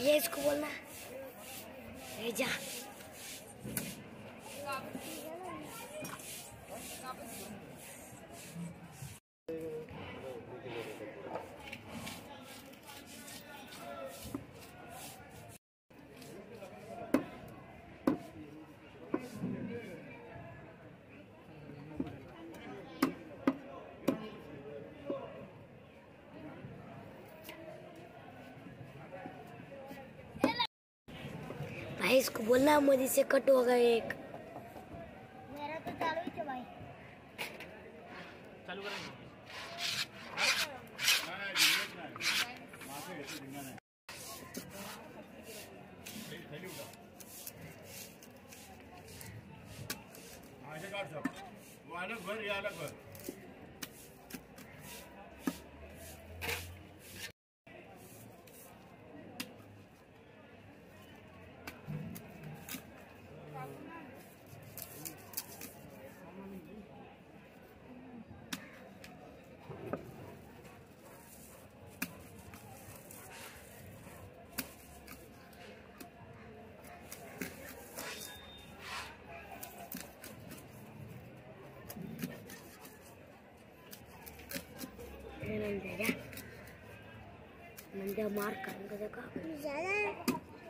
भैया इसको बोलना। जा। भाई इसको बोलना मोदी से कट होगा एक। मेरा तो चालू ही था भाई। चालू करेंगे। वो अलग भर या अलग भर। नंदे जा नंदे मार करूँगा देखा ज़्यादा